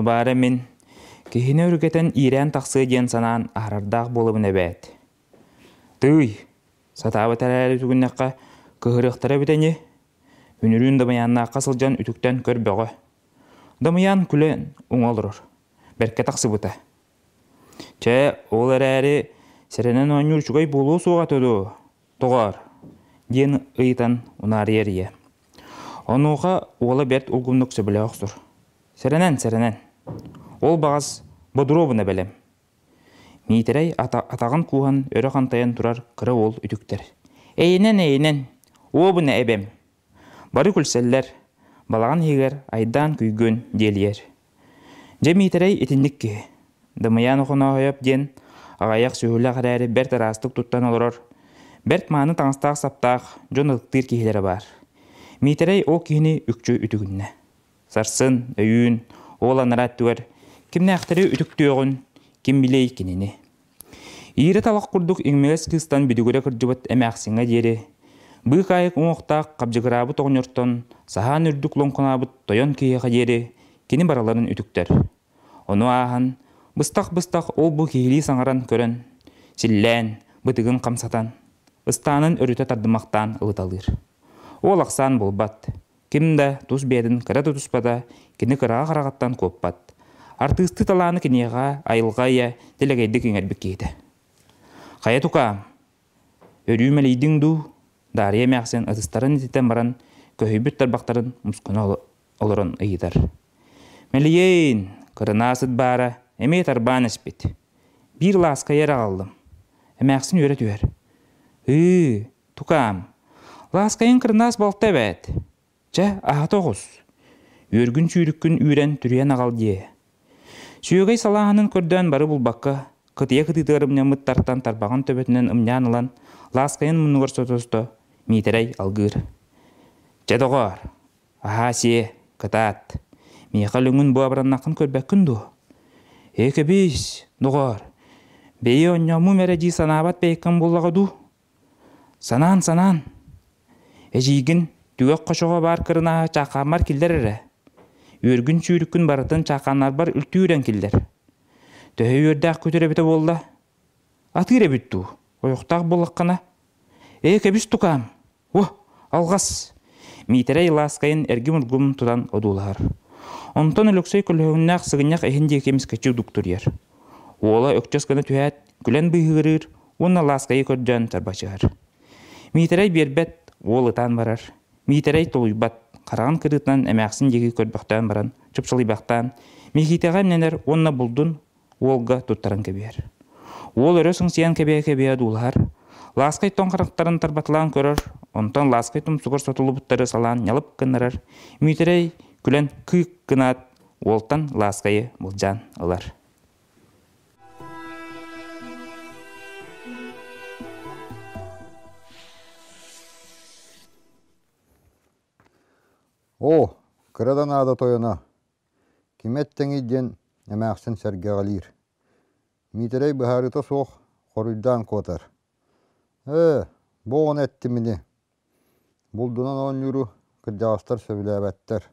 Ээ, ону бары мен кихини өргетен ирен тақсы ден санаан арардақ болыбын әбәт. Тый, сатабы тәрәлі түгіннаққа кыһырықтара бітәне, үнірін дымаяннаққа сылжан үтіктен көр бөғі. Дымаян күлен оңалырыр, бәрке тақсы бұта. Чә, ол әрәрі сәренен оңыр чугай болу суға төді, тоғар, ден ыйтан унар ерие. Онуға ола бәрт ұлгымдық сөбілі оқсыр. Сәренен, сәренен. Ол бағас бодуробына бәлем. Мейтерей ата, атағын куған өрі қантайын тұрар кірі ол үтіктер. Әйінен, әйінен, обына әбем. Бары күлселлер, балаған хегер айдан күйгөн делиер. Же мейтерей етіндікке. Дымаян оқына ойып ден, ағаяқ сүйілі қарәрі бәрт арастық тұттан олырыр. Бәрт маны таңыстақ саптақ жон кейлері бар. Мейтерей ол кейіні үкчі үтігінне. Сарсын, өйін, ол анарат түгер, кімне ақтыры үтіктіоғын, кім білей кенені. Иері талақ құрдық иңмегес кыстан бүдігірі кірджібіт әмәқсіңа дері. Бұй қайық оңықтақ қабжығырабы тоғынырттон, сахан үрдік лоңқынабыт тойон кейеға дері, кені бараларын үтіктер. Оны ағын, быстақ-быстақ ол бұл кейлі саңаран көрін, силлән, бытығын қамсатан, ыстанын өріті тардымақтан ылыталыр. Ол ақсан болбат. Кимда тус бедин кара туспада, кини кыра қарағаттан көппат. Артысты таланы кинеға, айылғая, телегейді кеңербік кейді. Қая тука, өрүймелейдің ду, дария мәқсен ытыстарын ететен баран, көйбіт тарбақтарын мұскына олырын ыйдар. Мәлейін, кырына асыт бара, әме тарбан әспет. Bir ласка yer aldım. Əməqsin öyrət öər. Ü, tukam. Ласкайын кырнас жа а тогуз. Үөргүн сүйрүккүн үүрен түрян агал дээ сүөгөй салаанын көрдөөн бары бул бакка кыт кыдыдыыр тарттан тарбаган төбөтүнөн төбөтүнен ымнянылан ласкаын муну көрсоосто миитерей алгыр. Че догор аа сиэ кытаат михаүңүн буабрааын санаан санаан эжийгин Түгөк қошоға бар кырына чақамар килдер әрі. Өргін чүйріккін барытын чақанар бар үлтүйрен килдер. Төһө өрдәк көтөрө бите болла. Атыра бүттү. Оюктак боллаккана. Э кебис тукам. О, алгас. Митерей ласкайын эрги мургум тудан одулар. Онтон өлөксөй көлөһүннәк сыгынняк эхинде кемис кечү дуктурьер. Ола өкчөс гына түһәт, күлән быйгырыр, уна ласкайы көрдөн тарбачыгар. Митерей бербет олытан барар. Митерей толуйбат, қараған кырытынан әмәқсін деги көрбақтан баран, чыпсылыйбақтан, мехитеға менер онна булдун олга туттаран кебер. Ол өрө сыңсиян кебе кебе дулар. Ласкай тон қарақтарын тарбатылан көрөр, онтон ласкай тумсугар сотулу буттары салан ялып кыннарар. Митерей күлен кык кынат, олтан ласкайы булжан ылар. О, кырадан ада. Киметтен иден эмәксен сәргәгалир. Митерей бахарыта соқ хоруйдан котар. Э, боғын әтті мені. Бұлдынан он юру кырдағастар сөбіләбәттер.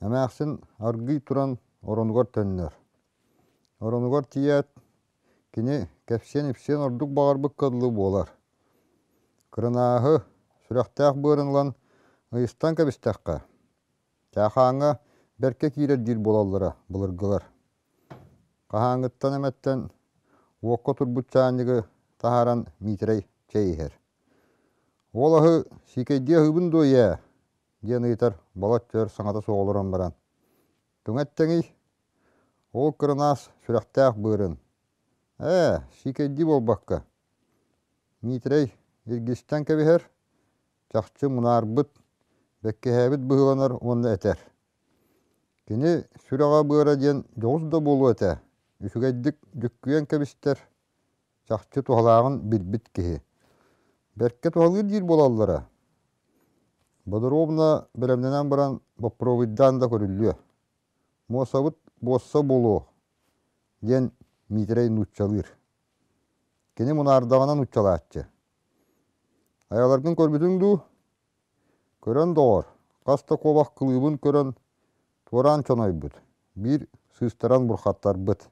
Эмәксен аргый туран оронугар төннер. Оронугар тият, кини кәпсен ипсен ордук бағарбык кыдлы болар. Кырынағы сүрәқтәк бұрынлан ыйыстан кәбістәққа. Тәқаңа бәрке кирер дир болаллара бұлыргылар. Қағаңыттан әмәттен уаққа турбутчаанығы тахаран митрей чейхер. Ол ахы сикейдия хыбын дойя, ден ыйтар балат төр саңата соғылыран баран. Түңәттеңі ол кырынас сүрәқтәқ бұрын. Ә, сикейди болбаққа. Митрей иргистен кәбихер, чақчы мұнарбыт бәккеһәбит быһыланар онны этер. Кини сүрәға быыра диэн жоғыз да болу этә. Үсүгэйдик дүккүйен кәбистер. Чахчы тухалаагын билбит киһи. Бәркке тухалыр дир болаллара. Бодоровна белемненен баран бопровиддан да көрүллүө. Мосабыт босса болу. Диэн митрей нуччалыр. Кини мунардағынан нуччалаатчы. Аяларгын көрбүтүң дуу, көрөн доғор. Қаста қобақ кылыбын көрөн туоран чонойбут бир сыыстаран бурхаттарбыт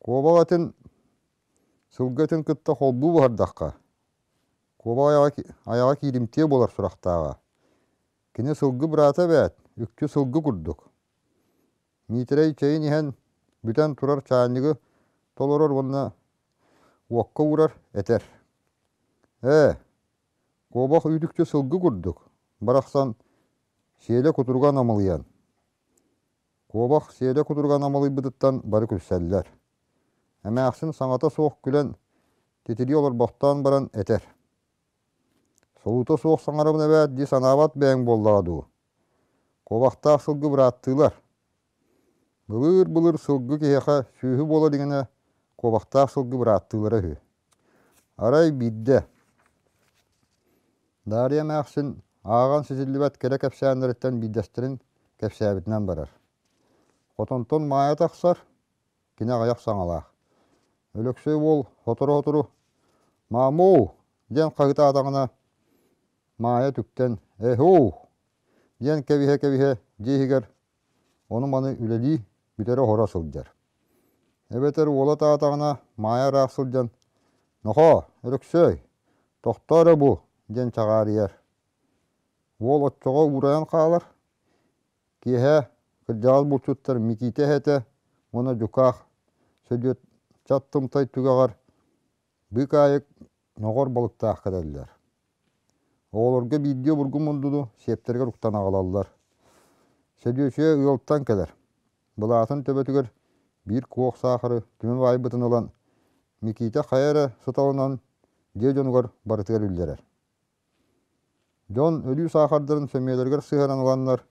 куобагатын сылгатын кытта холбу бардакка куоба аяга киримтие болар сурактаага кини сылгы бырата бэт үкчү сылгы курдук миитерей чейин иһэн бүтэн турар чаанньыгы толорор уонна уокка урар этер. Э куобах үүтүкчү сылгы курдук барахсан сиэлэ кутурган амылыян куобах сиэлэ кутурган амылыйбытыттан бары күлсэллэр эмээхсин саҥата суох күлэн титири олор бохтаан баран этер солута ди санаабат бээн буоллаадуу. Куобахтаах сылгы бырааттыылар былыр былыр сылгы киһэхэ сүүһү буола дигине куобахтаах сылгы бырааттыылара үһү арай бидде Дарья мәхсин аған сизиллибет кере кепсәнләреттен биддәстерин кепсәбитнән барар. Хотонтон мая тақсар, кине аяқ саңалақ. Өлөксөй бол, хотору-хотору, маму, ден қағыта адағына мая түктен, эху, ден кевихе-кевихе дейгер, оны маны үлели бүтері хора сылдер. Эбетер ола таатағына мая рақ сылден, нохо, өлөксөй, тоқтары бұ, ден чағарияр. Ол отчоға ураян қалар. Кеһә кырдягал булчуттар миките хәтә, моны жуках сөдөт чаттым тай тугагар бик айык ногор балыктаах кадаллар. Олорга видео бургу мундуду септерге руктан агалаллар. Сөдөчө ыалтан келер. Булатын төбөтүгөр бир куок сахары түмө байбытын olan миките хайра суталынан дежонугар барытыгар үллерер. Дон өлүү сахардарын сөмелергер сыһаран оланнар,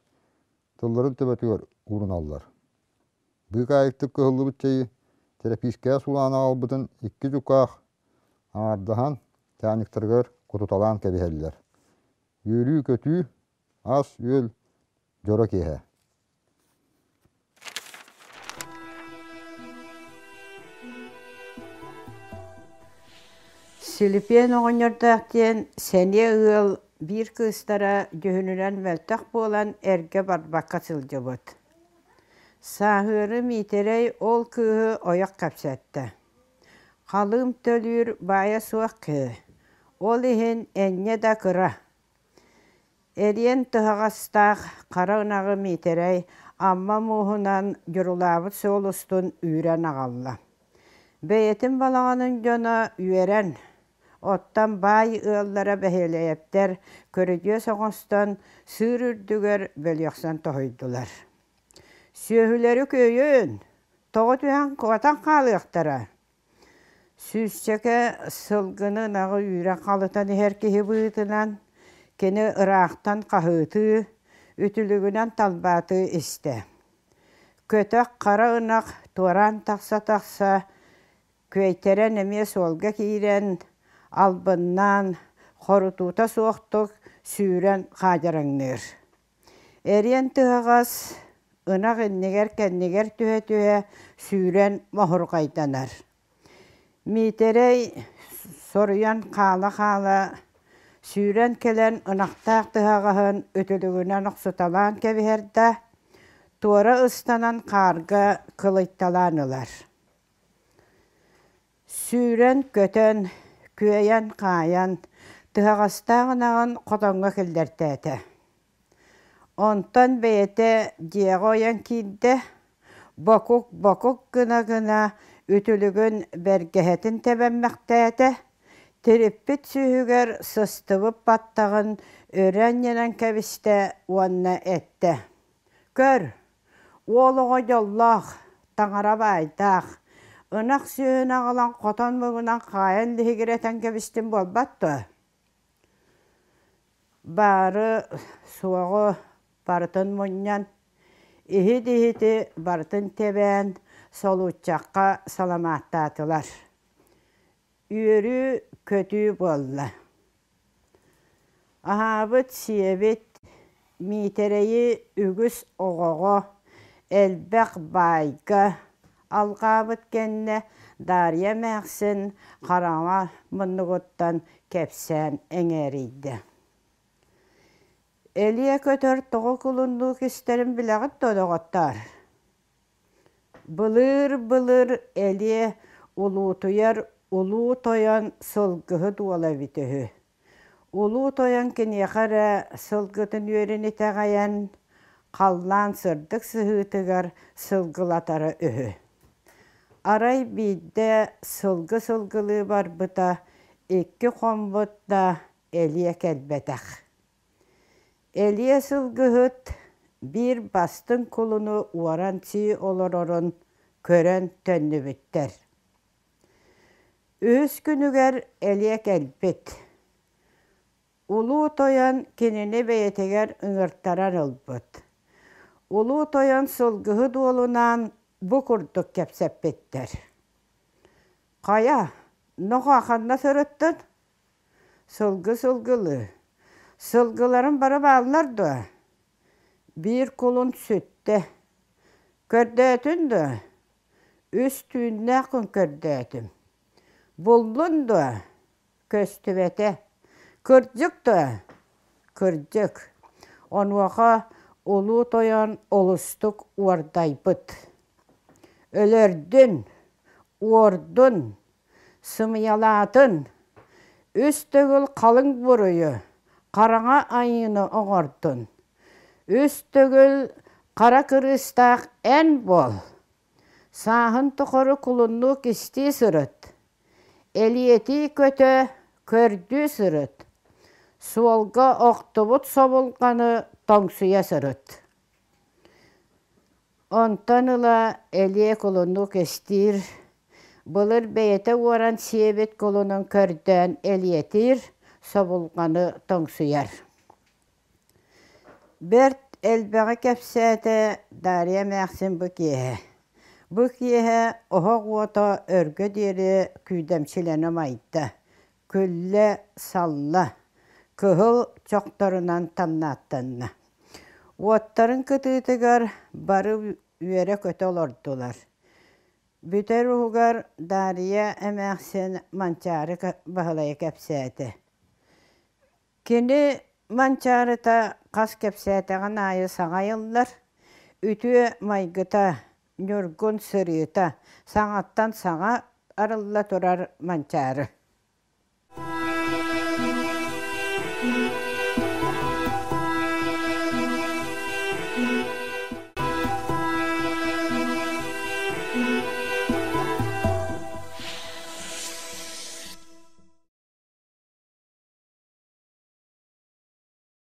тылларын төбөтүгөр урун аллар. Бык айыктык кыһыллыбыт чейи терапийская сулаана албытын икки жукаах аңардахан тääниктергер кутуталаан кэбиһэллэр. Үйрүү көтүү ас үөл жоро киһэ. Силипен сэне ыал биир кыыстара дьүһүнүнэн мөлтөх буолан эргэ барбакка сылдьыбыт. Сааһыары миитерэй ол кыыһы ойох кэпсэтtä. Халыым төлүүр баайа суох кыы. Ол иһин энньэ да кыра. Эриэн тыһаҕастаах хара ынагы миитерэй амма муухунан дьурулаабыт суолустун үүрэн аҕалла. Бэйэтин балаҕанын дьоно үөрэн, оттан баай ыаллара бэһиэлэйэптэр көрүдүө соҕостон сыыр үрдүгэр бөлүөхсөн тоһойдулар. Сүөһүлэри көйүн, тоҕо түһэн куотан хаалыахтара. Сүүсчэкэ сылгыны нагы үүрэ халытан иһэр киһи быытынан, кини ыраахтан хаһыытыы, үтүлүгүнэн талбаатыы истэ. Көтөх хара ынах туоран тахса-тахса, күөйтерэн эмиэ суолга киирэн, албыннан хорутуута суохтук сүүрэн хаадьараңныр. Эриэн тыһагас ынах иннигер кэннигер түһэ-түһэ сүүрэн моһургайданар. Миитерэй соруян хаала-хаала сүүрэн келэн ынахтаах тыһагаһын өтөлүгүнэн охсуталаан кэбиһэрдэ, туора ыстанан каарга кылыйтталаанылар. Сүүрэн көтөн күөйэн хааян тыһаҕастааҕынаҕын хотоҥҥо киллэртээтэ. Онтон бэйэтэ диэҕойан киирдэ бокук бокук гына-гына үтүлүгүн бэргэһэтин тэбэммэхтээтэ, тириппит сүүһүгэр сыстыбып баттаҕын өрәннянан кэбистэ уонна этте. Көр, уолоҕо дьоллоох, таҥара баайдаах, ынах сүүһүн аҕалан хотон мугунан хаайан лиһигиретэн кэбистин буолбатта. Бары суоҕу бартын муньян, иһит-иһити бартын тэбээн солууччахха саламааттаатылар. Үөрүү көтүү буолла. Аһаабыт сиэбит миитерэйи үгүс оҕоҕо элбэх байга алгаабыт кэннэ Дарья мәхсин харама мыннугуттан кепсään эҥээрийдэ. Элие көтөр тоҕо кулуннуу кистерин билэҕит додоҕоттар. Былыр былыр элие улуутуяр улуу тоян сылгыһы дуола битүһү. Улуу тоян киниэхэрэ сылгытын үөрини тэҕэйэн халлаан сырдык сыһыытыгар сылгылатары үһү. Арай биидде сылгы сылгылыы барбыта икки хомбут да элие кэлбэтэх. Элие сылгыһыт биир бастын кулуну уоран сии олорорун көрөн төннүбүттэр. Үс күнүгэр элие кэлбит. Улуу тоян кинини бэйэтигэр ыҥыртарар ылбыт. Улуу тоян сылгыһы дуолунан бу курдук кэпсэппиттэр. Хая, нохо аханна сырыттын? Сылгы сылгылы. Сылгыларын бары бааллар дуа. Бир кулун сүтте. Көрдөөтүн дуа. Үс түйіннә күн көрдөөтүм. Буллун дуа. Көстүбете. Кырдьык дуа. Кырдьык. Өлөрдүн, уордун, сымыялаатын, үс төгүл қалың буруйу, қараңа айыны оңордун. Үс төгүл қара кырыстақ ән бол. Саахын тұқыры кулунну кисти сырыт. Элиети көтө көрдү сырыт. Суолга оқтубут собулғаны тоңсуя сырыт. Онтон ыла элие кулунну кестир. Былыр бейете уоран сиебет кулунун көрдөн элиетир, собулғаны тоңсуяр. Берт элбэҕи кэпсээте Дарья Мэхсин бу киэһэ. Бу киэһэ оһох уото өргө диэри күйдэмчилене майда. Күллэ салла. Кыһыл чохторунан тамнааттанна. Уоттарын кытыытыгар бары үөрэ көтө олордулар. Бүтер уһугар Дарья эмээхсин манчаары баһылайа кэпсээте. Кини манчаарыта хас кэпсээтэҕин аайы саҥайыллар, үтүө майгыта, ньургун сырыыта, саҥаттан саҥа арылла турар манчаары.